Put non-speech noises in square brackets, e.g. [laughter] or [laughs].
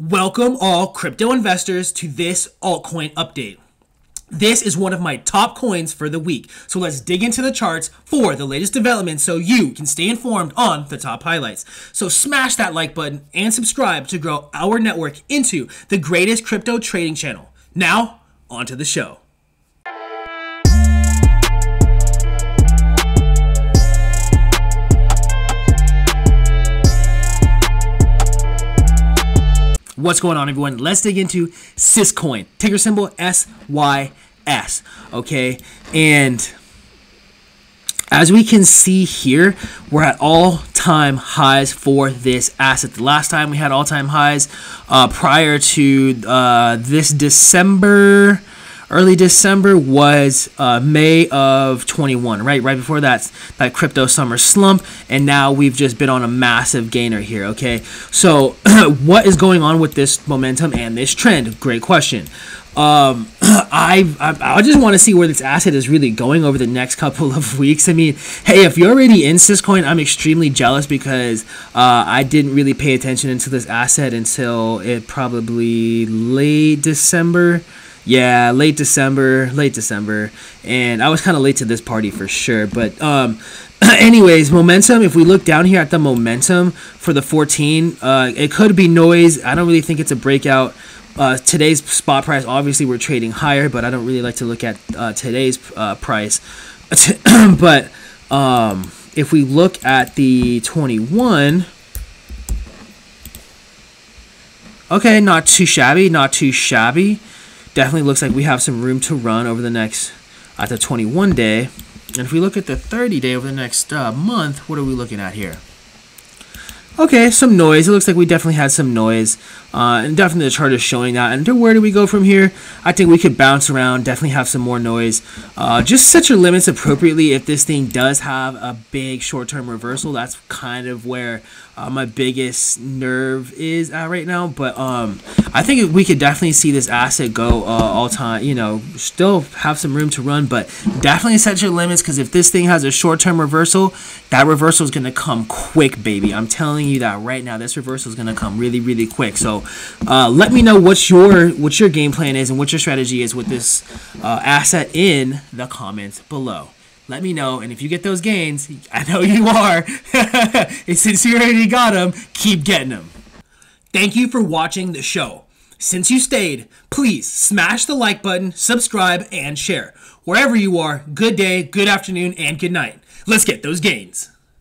Welcome all crypto investors to this altcoin update. This is one of my top coins for the week. So let's dig into the charts for the latest developments so you can stay informed on the top highlights. So smash that like button and subscribe to grow our network into the greatest crypto trading channel. Now, on to the show. What's going on, everyone? Let's dig into Syscoin, ticker symbol SYS. Okay, and as we can see here, we're at all-time highs for this asset. The last time we had all-time highs uh, prior to uh, this December early December was uh, May of 21, right? Right before that, that crypto summer slump, and now we've just been on a massive gainer here, okay? So, [clears throat] what is going on with this momentum and this trend? Great question. Um, [clears throat] I, I, I just want to see where this asset is really going over the next [laughs] couple of weeks. I mean, hey, if you're already in Syscoin, I'm extremely jealous because uh, I didn't really pay attention into this asset until it probably late December. Yeah, late December, late December, and I was kind of late to this party for sure. But um, [clears throat] anyways, momentum. If we look down here at the momentum for the 14, uh, it could be noise. I don't really think it's a breakout. Uh, today's spot price, obviously, we're trading higher, but I don't really like to look at uh, today's uh, price. [clears throat] but um, if we look at the 21, okay, not too shabby, not too shabby definitely looks like we have some room to run over the next at the 21 day. And if we look at the 30 day over the next uh, month, what are we looking at here? Okay, some noise. It looks like we definitely had some noise. Uh, and definitely the chart is showing that. And where do we go from here? I think we could bounce around, definitely have some more noise. Uh, just set your limits appropriately if this thing does have a big short-term reversal. That's kind of where uh, my biggest nerve is at right now. But um, I think we could definitely see this asset go uh, all time. You know, still have some room to run, but definitely set your limits because if this thing has a short-term reversal, that reversal is going to come quick, baby. I'm telling you that right now. This reversal is going to come really, really quick. So uh, let me know what your what your game plan is and what your strategy is with this uh, asset in the comments below. Let me know, and if you get those gains, I know you are. [laughs] and since you already got them, keep getting them. Thank you for watching the show. Since you stayed, please smash the like button, subscribe, and share. Wherever you are, good day, good afternoon, and good night. Let's get those gains.